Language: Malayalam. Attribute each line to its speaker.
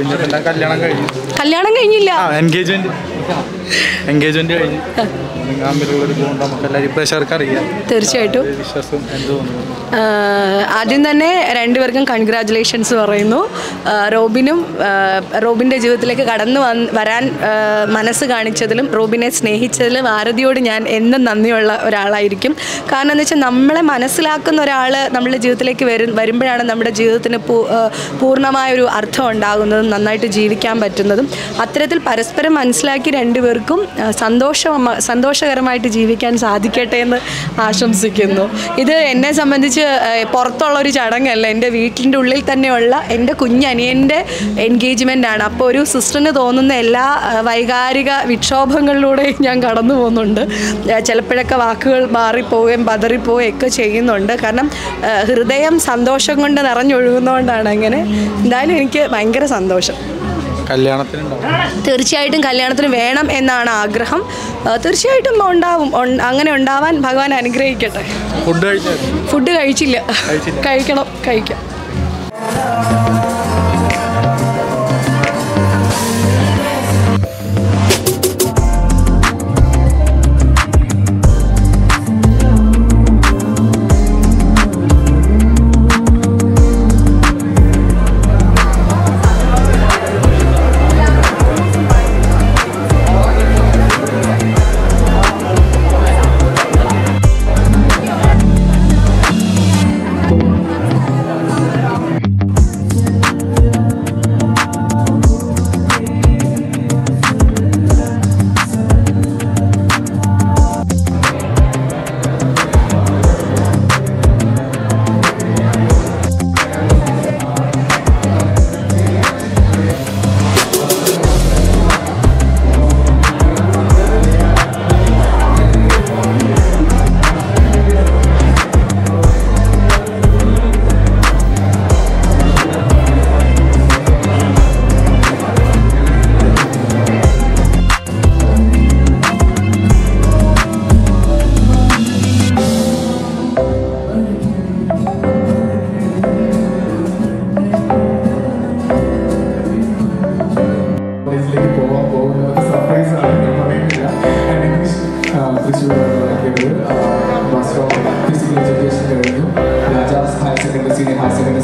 Speaker 1: കല്യാണം കഴിഞ്ഞു.
Speaker 2: കല്യാണം കഴിഞ്ഞില്ല.
Speaker 1: എൻഗേജ്മെന്റ് എൻഗേജ്മെന്റ് കഴിഞ്ഞു.
Speaker 2: തീർച്ചയായിട്ടും. ആദ്യം തന്നെ രണ്ടുപേർക്കും കൺഗ്രാറ്റുലേഷൻസ് പറയുന്നു. റോബിനും റോബിന്റെ ജീവിതത്തിലേക്ക് കടന്നു വന്ന് വരാൻ മനസ്സ് കാണിച്ചതിലും റോബിനെ സ്നേഹിച്ചതിലും ആരതിയോട് ഞാൻ എന്നും നന്ദിയുള്ള ഒരാളായിരിക്കും. കാരണം എന്ന് വെച്ചാൽ നമ്മളെ മനസ്സിലാക്കുന്ന ഒരാൾ നമ്മുടെ ജീവിതത്തിലേക്ക് വരും വരുമ്പോഴാണ് നമ്മുടെ ജീവിതത്തിന് പൂർണമായ ഒരു അർത്ഥം ഉണ്ടാകുന്നതും നന്നായിട്ട് ജീവിക്കാൻ പറ്റുന്നതും. അത്തരത്തിൽ പരസ്പരം മനസ്സിലാക്കി രണ്ടുപേർക്കും ആഹ് സന്തോഷ സന്തോഷകരമായിട്ട് ജീവിക്കാൻ സാധിക്കട്ടെ എന്ന് ആശംസിക്കുന്നു. ഇത് എന്നെ സംബന്ധിച്ച് പുറത്തുള്ള ഒരു ചടങ്ങല്ല. എന്റെ വീട്ടിന്റെ ഉള്ളിൽ തന്നെയുള്ള എന്റെ കുഞ്ഞനിയന്റെ എൻഗേജ്മെന്റ് ആണ് അപ്പോൾ ഒരു സിസ്റ്ററിന് തോന്നുന്ന എല്ലാ വൈകാരിക വിക്ഷോഭങ്ങളിലൂടെയും ഞാൻ കടന്നു പോകുന്നുണ്ട്. ചിലപ്പോഴൊക്കെ വാക്കുകൾ മാറിപ്പോവുകയും പതറിപ്പോവുകയും ഒക്കെ ചെയ്യുന്നുണ്ട്. കാരണം ഹൃദയം സന്തോഷം കൊണ്ട് നിറഞ്ഞൊഴുകുന്നതുകൊണ്ടാണ് അങ്ങനെ. എന്തായാലും എനിക്ക് ഭയങ്കര സന്തോഷം.
Speaker 1: കല്യാണത്തിനുണ്ടാവും.
Speaker 2: തീർച്ചയായിട്ടും കല്യാണത്തിന് വേണം എന്നാണ് ആഗ്രഹം. തീർച്ചയായിട്ടും ഉണ്ടാവും. അങ്ങനെ ഉണ്ടാവാൻ ഭഗവാൻ അനുഗ്രഹിക്കട്ടെ.
Speaker 1: ഫുഡ്
Speaker 2: ഫുഡ് കഴിച്ചില്ല. കഴിക്കണം. കഴിക്കാം.
Speaker 3: Thrissur master of physical education കഴിഞ്ഞു. Rajas higher secondary senior higher secondary